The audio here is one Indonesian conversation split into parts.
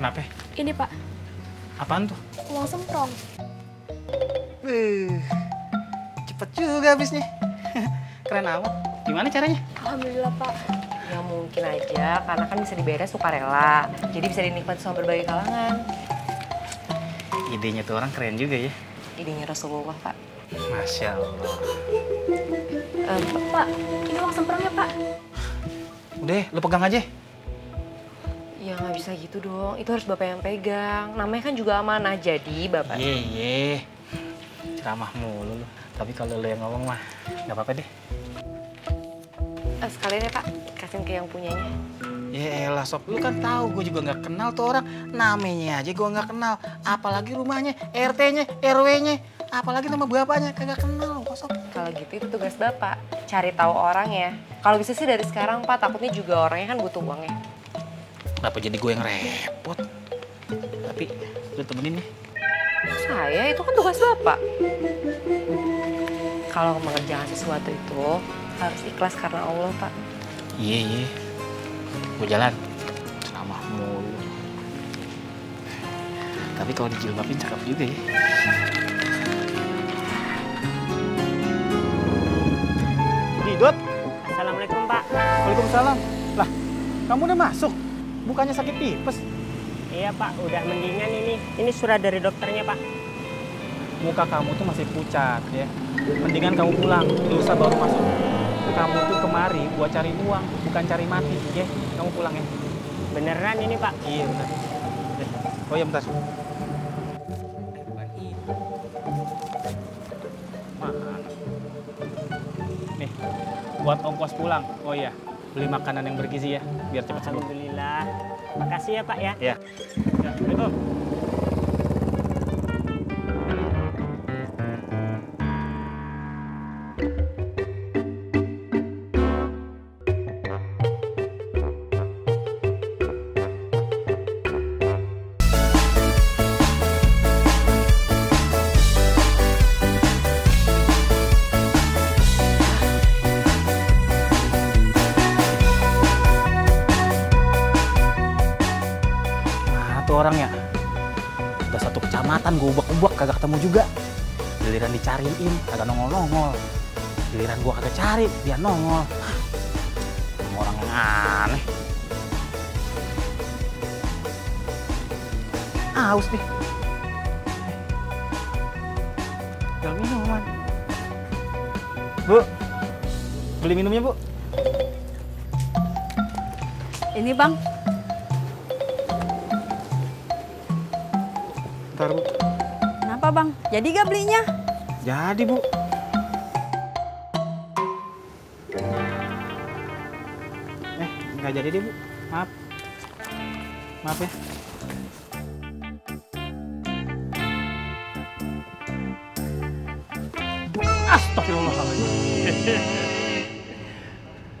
Kenapa? Ini pak, Apaan tuh? uang semprong. Wih, cepet juga habisnya. Keren amat. Gimana caranya? Alhamdulillah pak. Ya mungkin aja, karena kan bisa dibayar sukarela. Jadi bisa dinikmati sama berbagai kalangan. Idenya tuh orang keren juga ya. Idenya Rasulullah, Pak. Masya Allah. Em, Pak, ini uang semprongnya pak. Udah, lu pegang aja. Ya nggak bisa gitu dong. Itu harus Bapak yang pegang. Namanya kan juga amanah. Jadi, Bapak... Ye, ye. Ceramah mulu lu. Tapi kalau lu yang ngomong mah, nggak apa-apa deh. Eh, sekalian ya, Pak. Kasihin ke yang punyanya. Ya elah sob, lu kan tahu gue juga nggak kenal tuh orang. Namanya aja gue nggak kenal. Apalagi rumahnya, RT-nya, RW-nya. Apalagi nama bapaknya, kagak kenal kok sob. Kalau gitu itu tugas Bapak. Cari tahu orangnya. Kalau bisa sih dari sekarang, Pak. Takutnya juga orangnya kan butuh uangnya. Kenapa jadi gue yang repot? Tapi lu temenin ya. Saya itu kan tugas Bapak. Kalau mengerjakan sesuatu itu harus ikhlas karena Allah, Pak. Iya, iya. Gue jalan. Ceramah mulu. Tapi kalau dijilbabin cakep juga ya. Didot, Assalamualaikum Pak. Waalaikumsalam. Lah, kamu udah masuk? Bukannya sakit tipes? Iya Pak, udah mendingan ini. Ini surat dari dokternya Pak. Muka kamu tuh masih pucat ya. Mendingan kamu pulang, lusa baru masuk. Kamu tuh kemari buat cari uang, bukan cari mati, ya. Kamu pulang ya. Beneran ini Pak. Iya benar. Oh iya bentar. Mana? Nih, buat ongkos pulang. Oh iya, beli makanan yang bergizi ya, biar cepat sembuh. Alhamdulillah. Makasih ya Pak ya. Ya. Ya, itu. Kecamatan gue ubak-ubak kagak ketemu juga. Giliran dicariin, kagak nongol-nongol. Giliran gua kagak cari, dia nongol. Emang Orang yang aneh. Aus nih. Tinggal minuman. Bu, beli minumnya bu. Ini bang, Ntar bu. kenapa bang? Jadi gak belinya? Jadi bu. Eh, nggak jadi deh bu. Maaf. Maaf ya. Astagfirullahaladzim.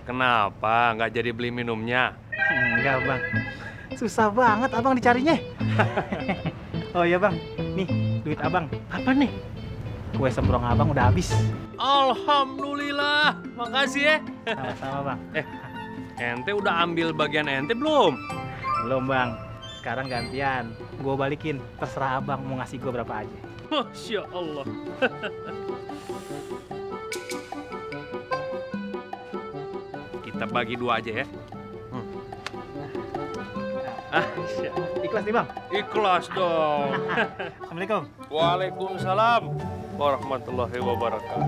Kenapa nggak jadi beli minumnya? Enggak bang. Susah banget abang dicarinya. oh iya bang. Nih duit abang. Apa nih? Kue semprong abang udah habis. Alhamdulillah, makasih ya. Sama-sama bang. Ente udah ambil bagian ente belum? Belum bang. Sekarang gantian. Gue balikin. Terserah abang mau ngasih gue berapa aja. Masya Allah. Kita bagi dua aja ya. Ah, Ikhlas nih bang? Ikhlas dong. Assalamualaikum. Waalaikumsalam. Warahmatullahi wabarakatuh.